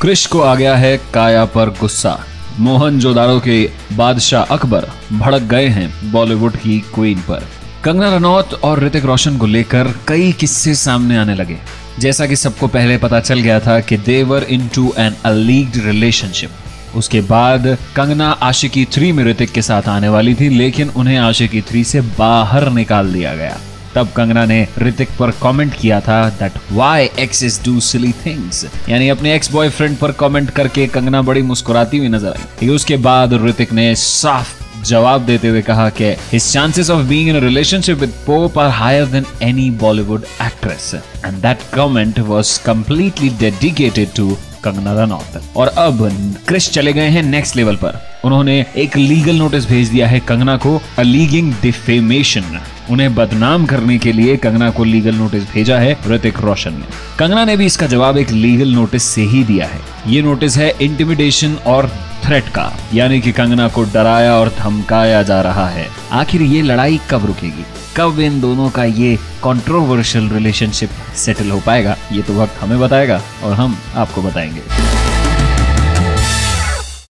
क्रिश को आ गया है काया पर गुस्सा। मोहन जोदारो के बादशाह अकबर भड़क गए हैं बॉलीवुड की क्वीन पर। कंगना रनौत और ऋतिक रोशन को लेकर कई किस्से सामने आने लगे। जैसा कि सबको पहले पता चल गया था कि they were into an alleged relationship उसके बाद कंगना आशिकी थ्री में ऋतिक के साथ आने वाली थी, लेकिन उन्हें आशिकी थ्री से बाहर निकाल दिया गया। तब कंगना ने ऋतिक पर कमेंट किया था that why exes do silly things यानी अपने एक्स बॉयफ्रेंड पर कमेंट करके कंगना बड़ी मुस्कुराती हुई नज़र आई। उसके बाद ऋतिक ने साफ़ जवाब देते हुए कहा कि his chances of being in a relationship with Pope are higher than any Bollywood actress, and that comment was completely dedicated to Kangana Ranaut. और अब क्रिश चले गए हैं नेक्स्ट लेवल पर। उन्होंने एक लीगल नोटिस भेज दिया है कंगना को अलीगिंग डिफेमेशन उन्हें बदनाम करने के लिए कंगना को लीगल नोटिस भेजा है ऋतिक रोशन ने। कंगना ने भी इसका जवाब एक लीगल नोटिस से ही दिया है। ये नोटिस है इंटिमिडेशन और थ्रेट का, यानी कि कंगना को डराया और धमकाया जा रहा है। आखिर ये लड़ाई कब रुकेगी? कब इन दोनों का ये कंट्रोवर्शियल रिलेशनशिप सेटल हो पाएगा, ये तो वक्त हमें बताएगा और हम आपको बताएँगे।